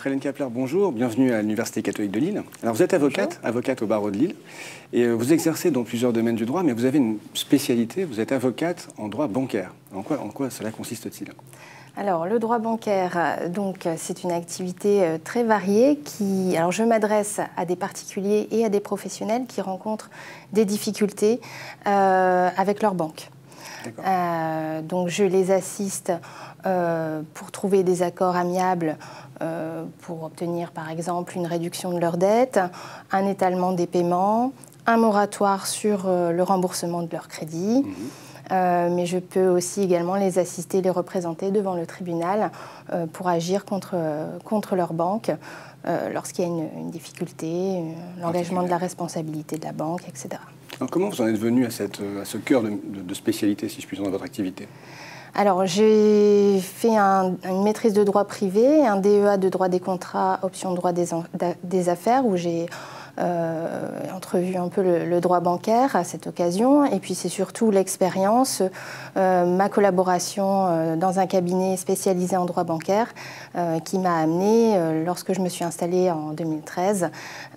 Maître Hélène Kapler, bonjour, bienvenue à l'Université catholique de Lille. Alors vous êtes avocate, avocate au barreau de Lille, et euh, vous exercez dans plusieurs domaines du droit, mais vous avez une spécialité, vous êtes avocate en droit bancaire. En quoi, en quoi cela consiste-t-il? Alors, le droit bancaire, donc, c'est une activité euh, très variée qui. Alors, je m'adresse à des particuliers et à des professionnels qui rencontrent des difficultés euh, avec leur banque. Euh, donc, je les assiste pour trouver des accords amiables pour obtenir, par exemple, une réduction de leurs dettes, un étalement des paiements, un moratoire sur le remboursement de leurs crédits. Mhm. Euh, mais je peux aussi également les assister, les représenter devant le tribunal euh, pour agir contre, contre leur banque euh, lorsqu'il y a une, difficulté, l'engagement de la responsabilité de la banque, etc. Comment vous en êtes venu à, à ce cœur de, spécialité, si je puis dire, dans votre activité? Alors, j'ai fait une maîtrise de droit privé, un DEA de droit des contrats, option droit des, affaires, où j'ai euh, entrevu un peu le, droit bancaire à cette occasion. Et puis c'est surtout l'expérience, euh, ma collaboration euh, dans un cabinet spécialisé en droit bancaire qui m'a amené, lorsque je me suis installée en 2013,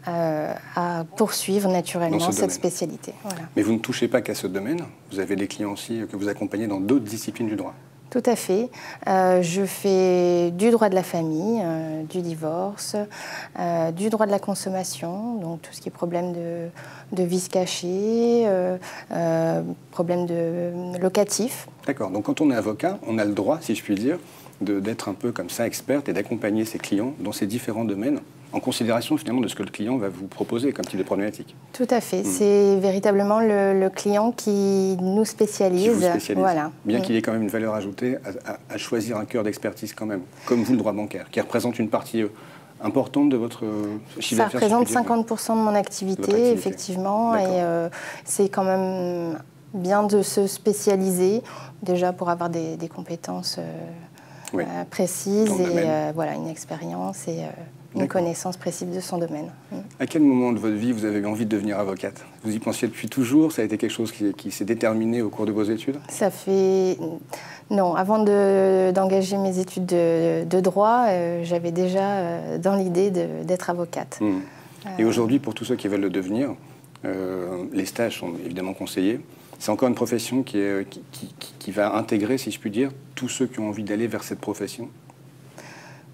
à poursuivre naturellement cette spécialité. Mais vous ne touchez pas qu'à ce domaine. Vous avez des clients aussi que vous accompagnez dans d'autres disciplines du droit. Tout à fait. Euh, je fais du droit de la famille, euh, du divorce, euh, du droit de la consommation, donc tout ce qui est problème de, de vice caché, problème de locatif. D'accord. Donc quand on est avocat, on a le droit, si je puis dire, d'être un peu comme ça experte et d'accompagner ses clients dans ces différents domaines en considération finalement de ce que le client va vous proposer comme type de problématique. Tout à fait. Hmm. C'est véritablement le, client qui nous spécialise. Voilà. Bien hmm. qu'il y ait quand même une valeur ajoutée à, choisir un cœur d'expertise quand même, comme vous le droit bancaire, qui représente une partie euh, importante de votre euh, chiffre d'affaires Ça représente 50% de mon activité, effectivement, et euh, c'est quand même bien de se spécialiser, déjà pour avoir des, compétences précises et voilà, une expérience et une connaissance précise de son domaine. Mm. À quel moment de votre vie vous avez eu envie de devenir avocate? Vous y pensiez depuis toujours? Ça a été quelque chose qui, s'est déterminé au cours de vos études? Ça fait... Non, avant d'engager mes études de, droit, euh, j'avais déjà euh, dans l'idée d'être avocate. Mm. Et aujourd'hui, pour tous ceux qui veulent le devenir, euh, les stages sont évidemment conseillés. C'est encore une profession qui, est, qui va intégrer, si je puis dire, tous ceux qui ont envie d'aller vers cette profession?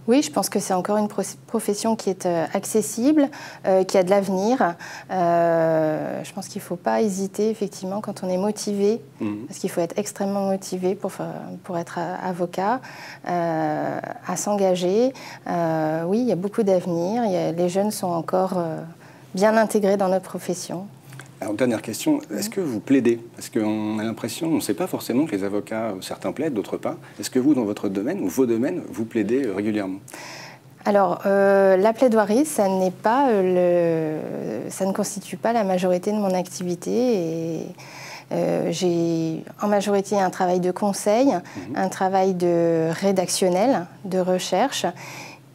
Oui, je pense que c'est encore une profession qui est euh, accessible, euh, qui a de l'avenir. Euh, je pense qu'il ne faut pas hésiter, effectivement, quand on est motivé, mhm. parce qu'il faut être extrêmement motivé pour, pour être avocat, à s'engager. oui, il y a beaucoup d'avenir. Les jeunes sont encore bien intégrés dans notre profession. Alors, dernière question, est-ce que vous plaidez? Parce qu'on a l'impression, on ne sait pas forcément que les avocats, euh, certains plaident, d'autres pas. Est-ce que vous, dans votre domaine ou vos domaines, vous plaidez euh, régulièrement? Alors, euh, la plaidoirie, ça n'est pas le, ça ne constitue pas la majorité de mon activité. Et j'ai en majorité un travail de conseil, mhm. un travail de rédactionnel, de recherche,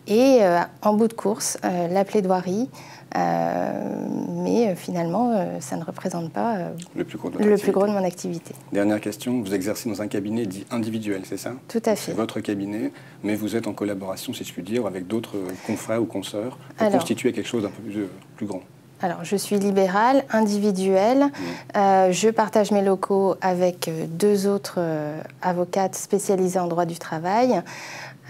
et en bout de course, la plaidoirie. Euh, mais euh, finalement, euh, ça ne représente pas le, plus gros, de, le plus gros de mon activité. Dernière question, vous exercez dans un cabinet dit individuel, c'est ça? Tout à fait. C'est votre cabinet, mais vous êtes en collaboration, si je puis dire, avec d'autres confrères ou consoeurs pour constituer quelque chose d'un peu plus, grand. Alors, je suis libérale, individuelle. Mmh. je partage mes locaux avec deux autres avocates spécialisées en droit du travail.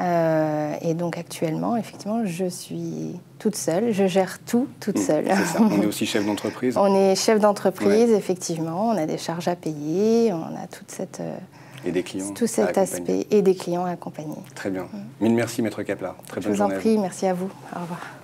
Euh, et donc actuellement, effectivement, je suis toute seule, je gère tout toute mm, seule. On est aussi chef d'entreprise On est chef d'entreprise, effectivement, on a des charges à payer, on a toute cette... Euh, et des clients Tout cet aspect, et des clients à accompagner. Très bien. Mm. Mille merci, Maître Kaplar. Très bonne journée. Je vous en prie, merci à vous. Au revoir.